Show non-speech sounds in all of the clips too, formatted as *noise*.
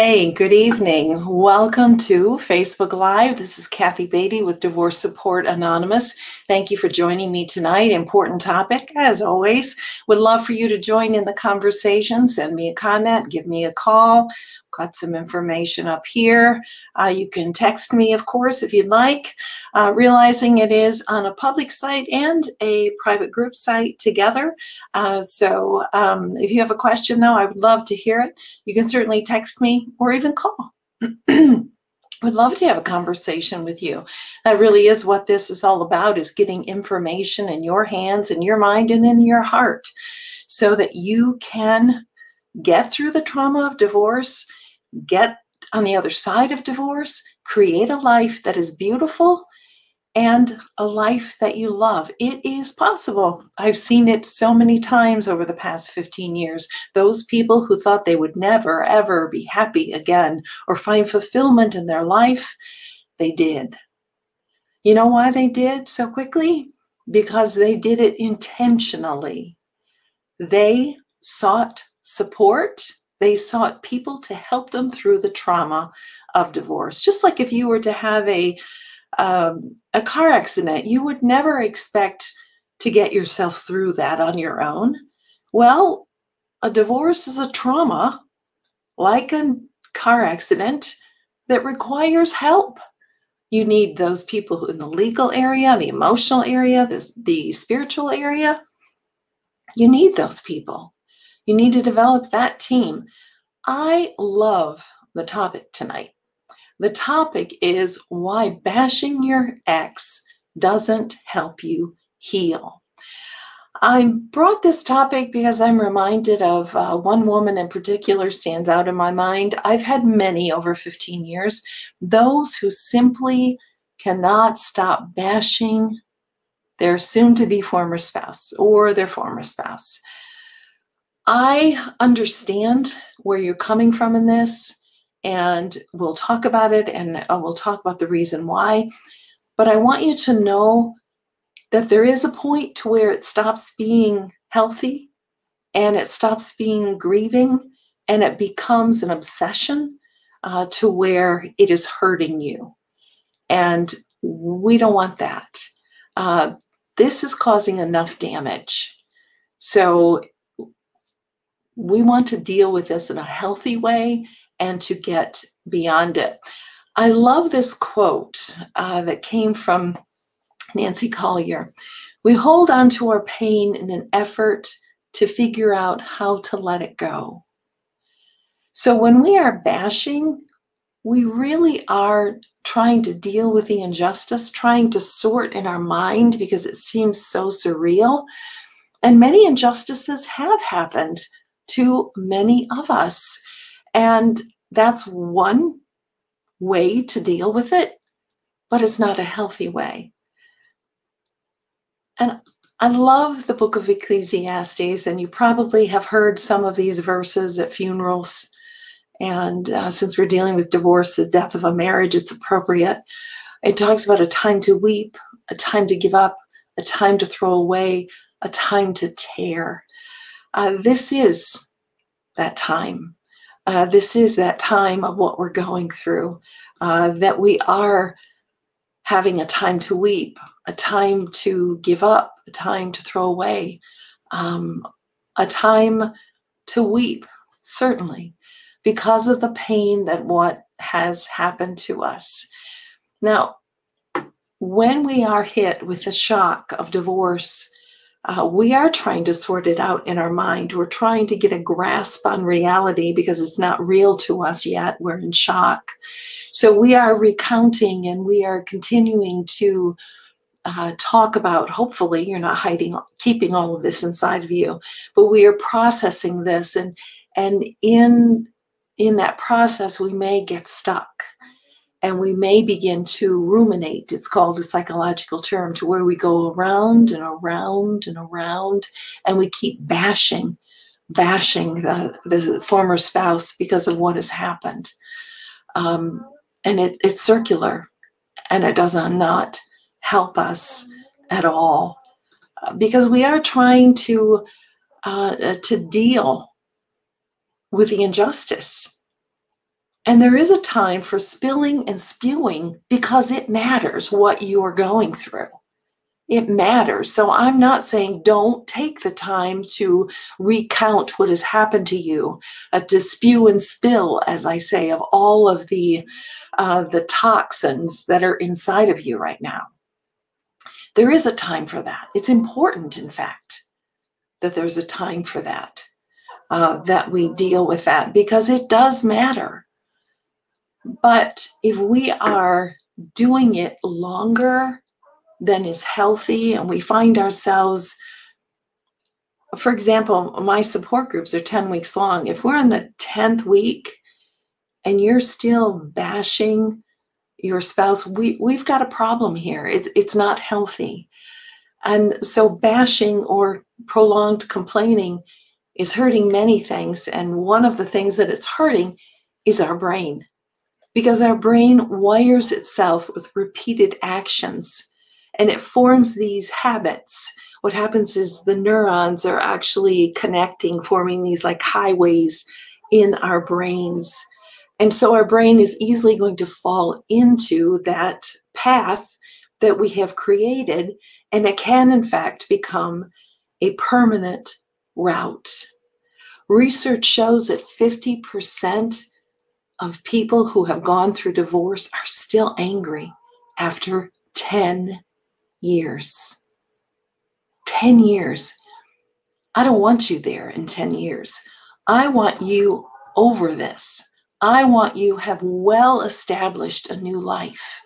Hey, good evening. Welcome to Facebook Live. This is Kathey Batey with Divorce Support Anonymous. Thank you for joining me tonight. Important topic, as always. Would love for you to join in the conversation. Send me a comment, give me a call. Got some information up here. Uh, you can text me, of course, if you'd like, uh, realizing it is on a public site and a private group site together. Uh, so um, if you have a question, though, I would love to hear it. You can certainly text me or even call. *clears throat* would love to have a conversation with you. That really is what this is all about is getting information in your hands, in your mind, and in your heart so that you can get through the trauma of divorce get on the other side of divorce, create a life that is beautiful and a life that you love. It is possible. I've seen it so many times over the past 15 years. Those people who thought they would never, ever be happy again or find fulfillment in their life, they did. You know why they did so quickly? Because they did it intentionally. They sought support they sought people to help them through the trauma of divorce. Just like if you were to have a um, a car accident, you would never expect to get yourself through that on your own. Well, a divorce is a trauma, like a car accident, that requires help. You need those people in the legal area, the emotional area, the, the spiritual area. You need those people. You need to develop that team. I love the topic tonight. The topic is why bashing your ex doesn't help you heal. I brought this topic because I'm reminded of uh, one woman in particular stands out in my mind. I've had many over 15 years, those who simply cannot stop bashing their soon to be former spouse or their former spouse. I understand where you're coming from in this, and we'll talk about it and uh, we'll talk about the reason why. But I want you to know that there is a point to where it stops being healthy and it stops being grieving and it becomes an obsession uh, to where it is hurting you. And we don't want that. Uh, this is causing enough damage. So we want to deal with this in a healthy way and to get beyond it. I love this quote uh, that came from Nancy Collier. We hold on to our pain in an effort to figure out how to let it go. So when we are bashing, we really are trying to deal with the injustice, trying to sort in our mind because it seems so surreal. And many injustices have happened to many of us. And that's one way to deal with it, but it's not a healthy way. And I love the book of Ecclesiastes, and you probably have heard some of these verses at funerals. And uh, since we're dealing with divorce, the death of a marriage, it's appropriate. It talks about a time to weep, a time to give up, a time to throw away, a time to tear. Uh, this is that time. Uh, this is that time of what we're going through, uh, that we are having a time to weep, a time to give up, a time to throw away, um, a time to weep, certainly, because of the pain that what has happened to us. Now, when we are hit with the shock of divorce, uh, we are trying to sort it out in our mind. We're trying to get a grasp on reality because it's not real to us yet. We're in shock. So we are recounting and we are continuing to uh, talk about. Hopefully, you're not hiding, keeping all of this inside of you, but we are processing this, and and in in that process, we may get stuck and we may begin to ruminate. It's called a psychological term to where we go around and around and around and we keep bashing, bashing the, the former spouse because of what has happened. Um, and it, it's circular and it does not help us at all uh, because we are trying to uh, to deal with the injustice and there is a time for spilling and spewing because it matters what you are going through. It matters. So I'm not saying don't take the time to recount what has happened to you, uh, to spew and spill, as I say, of all of the uh, the toxins that are inside of you right now. There is a time for that. It's important, in fact, that there's a time for that, uh, that we deal with that because it does matter. But if we are doing it longer than is healthy and we find ourselves, for example, my support groups are 10 weeks long. If we're in the 10th week and you're still bashing your spouse, we, we've got a problem here. It's, it's not healthy. And so bashing or prolonged complaining is hurting many things. And one of the things that it's hurting is our brain because our brain wires itself with repeated actions and it forms these habits. What happens is the neurons are actually connecting, forming these like highways in our brains. And so our brain is easily going to fall into that path that we have created, and it can, in fact, become a permanent route. Research shows that 50% of people who have gone through divorce are still angry after 10 years. 10 years. I don't want you there in 10 years. I want you over this. I want you have well established a new life.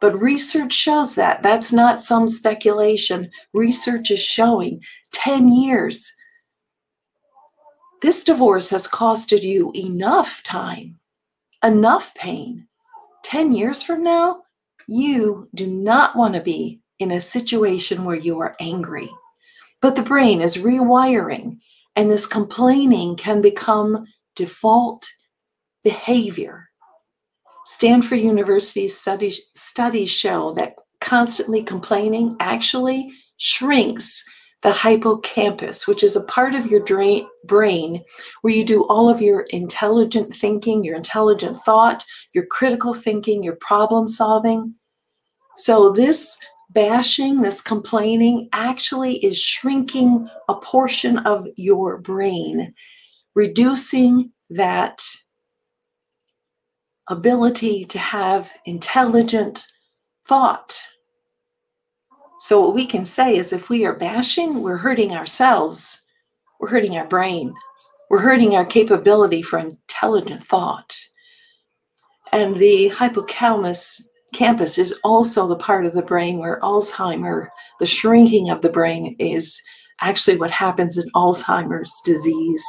But research shows that. That's not some speculation. Research is showing 10 years. This divorce has costed you enough time enough pain. 10 years from now, you do not want to be in a situation where you are angry. But the brain is rewiring, and this complaining can become default behavior. Stanford University studies, studies show that constantly complaining actually shrinks the hippocampus, which is a part of your brain where you do all of your intelligent thinking, your intelligent thought, your critical thinking, your problem solving. So, this bashing, this complaining actually is shrinking a portion of your brain, reducing that ability to have intelligent thought so, what we can say is if we are bashing, we're hurting ourselves, we're hurting our brain, we're hurting our capability for intelligent thought. And the hippocampus campus is also the part of the brain where Alzheimer, the shrinking of the brain, is actually what happens in Alzheimer's disease.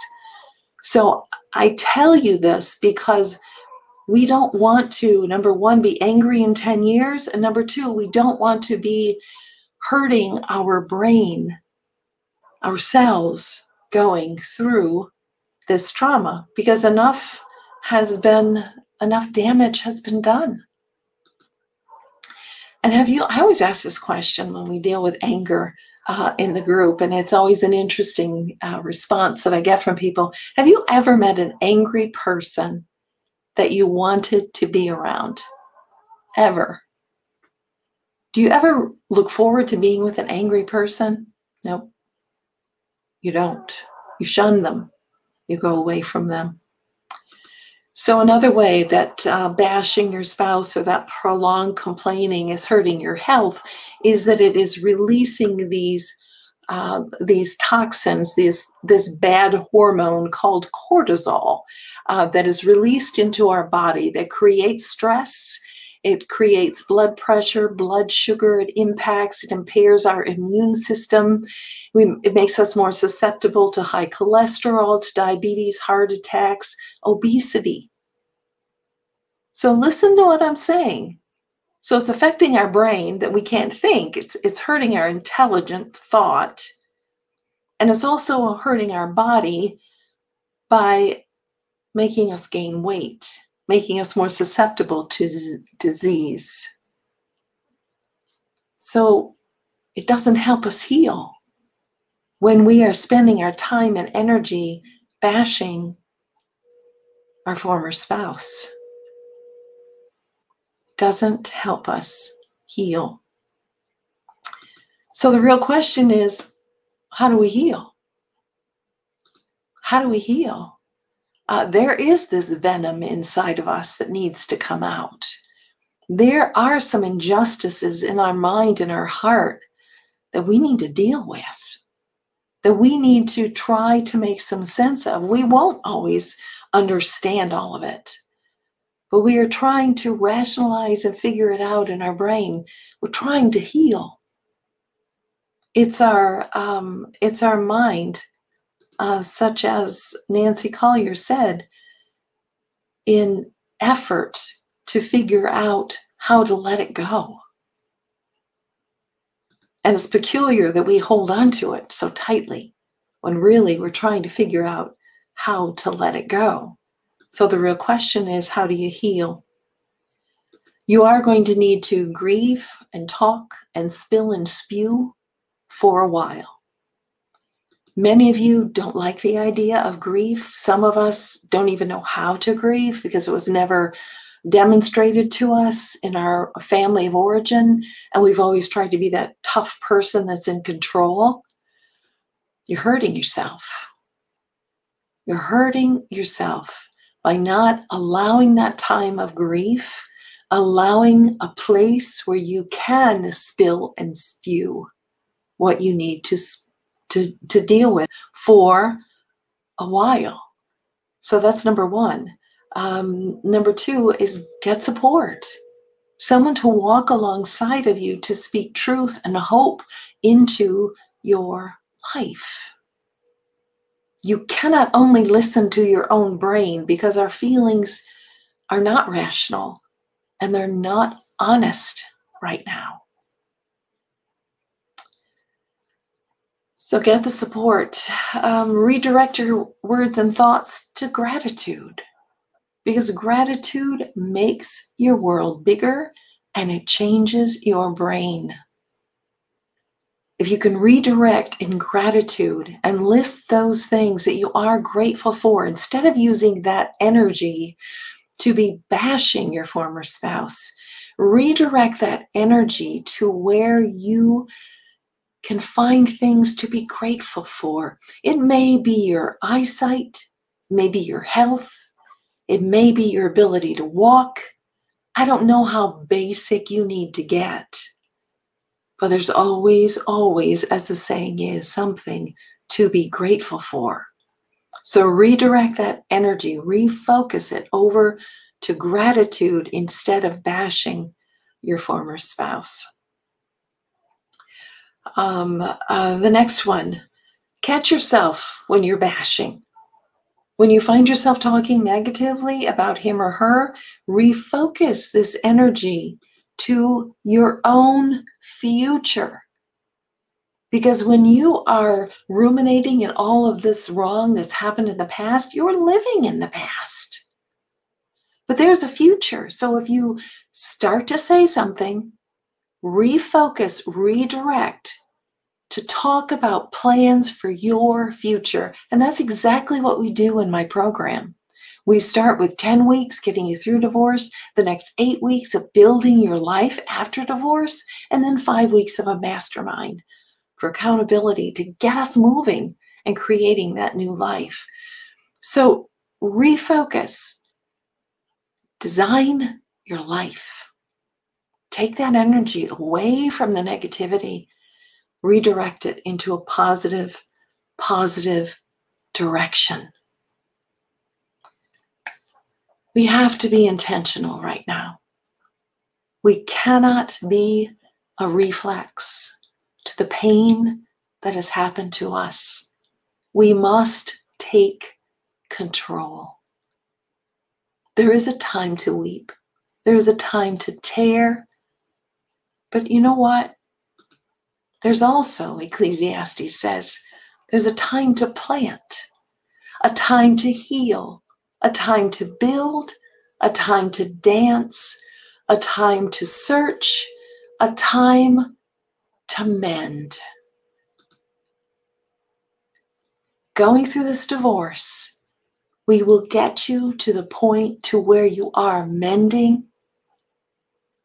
So I tell you this because we don't want to, number one, be angry in 10 years. And number two, we don't want to be hurting our brain, ourselves going through this trauma because enough has been, enough damage has been done. And have you, I always ask this question when we deal with anger uh, in the group, and it's always an interesting uh, response that I get from people. Have you ever met an angry person that you wanted to be around? Ever? Do you ever look forward to being with an angry person? No, you don't. You shun them, you go away from them. So, another way that uh, bashing your spouse or that prolonged complaining is hurting your health is that it is releasing these uh, these toxins, this this bad hormone called cortisol, uh, that is released into our body that creates stress. It creates blood pressure, blood sugar. It impacts. It impairs our immune system. We, it makes us more susceptible to high cholesterol, to diabetes, heart attacks, obesity. So listen to what I'm saying. So it's affecting our brain that we can't think. It's it's hurting our intelligent thought. And it's also hurting our body by making us gain weight, making us more susceptible to disease. So it doesn't help us heal when we are spending our time and energy bashing our former spouse doesn't help us heal. So the real question is how do we heal? How do we heal? Uh, there is this venom inside of us that needs to come out. There are some injustices in our mind and our heart that we need to deal with, that we need to try to make some sense of. We won't always understand all of it but we are trying to rationalize and figure it out in our brain. We're trying to heal. It's our um, it's our mind, uh, such as Nancy Collier said, in effort to figure out how to let it go. And it's peculiar that we hold on to it so tightly when really we're trying to figure out how to let it go. So the real question is how do you heal? You are going to need to grieve and talk and spill and spew for a while. Many of you don't like the idea of grief. Some of us don't even know how to grieve because it was never demonstrated to us in our family of origin. And we've always tried to be that tough person that's in control. You're hurting yourself. You're hurting yourself by not allowing that time of grief, allowing a place where you can spill and spew what you need to, to, to deal with for a while. So that's number one. Um, number two is get support. Someone to walk alongside of you to speak truth and hope into your life you cannot only listen to your own brain because our feelings are not rational and they're not honest right now. So get the support. Um, redirect your words and thoughts to gratitude because gratitude makes your world bigger and it changes your brain if you can redirect in gratitude and list those things that you are grateful for, instead of using that energy to be bashing your former spouse, redirect that energy to where you can find things to be grateful for. It may be your eyesight, maybe your health, it may be your ability to walk. I don't know how basic you need to get. But there's always, always, as the saying is, something to be grateful for. So redirect that energy, refocus it over to gratitude instead of bashing your former spouse. Um, uh, the next one catch yourself when you're bashing. When you find yourself talking negatively about him or her, refocus this energy to your own future. Because when you are ruminating in all of this wrong that's happened in the past, you're living in the past. But there's a future. So if you start to say something, refocus, redirect to talk about plans for your future. And that's exactly what we do in my program. We start with 10 weeks getting you through divorce, the next eight weeks of building your life after divorce, and then five weeks of a mastermind for accountability to get us moving and creating that new life. So refocus. Design your life. Take that energy away from the negativity, redirect it into a positive, positive direction. We have to be intentional right now. We cannot be a reflex to the pain that has happened to us. We must take control. There is a time to weep, there is a time to tear. But you know what? There's also, Ecclesiastes says, there's a time to plant, a time to heal, a time to build, a time to dance, a time to search, a time to mend. Going through this divorce, we will get you to the point to where you are mending,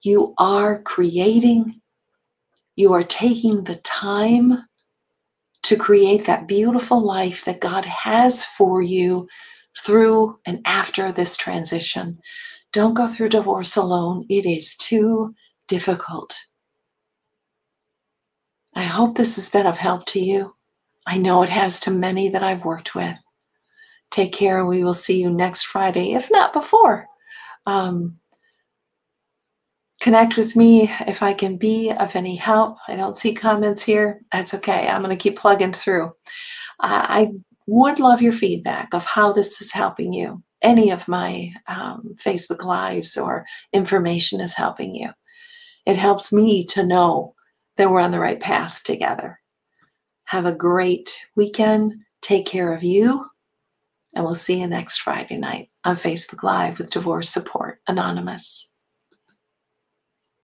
you are creating, you are taking the time to create that beautiful life that God has for you through and after this transition. Don't go through divorce alone, it is too difficult. I hope this has been of help to you. I know it has to many that I've worked with. Take care. We will see you next Friday, if not before. Um, connect with me if I can be of any help. I don't see comments here. That's okay. I'm going to keep plugging through. I would love your feedback of how this is helping you. Any of my um, Facebook Lives or information is helping you. It helps me to know that we're on the right path together. Have a great weekend. Take care of you. And we'll see you next Friday night on Facebook Live with Divorce Support Anonymous.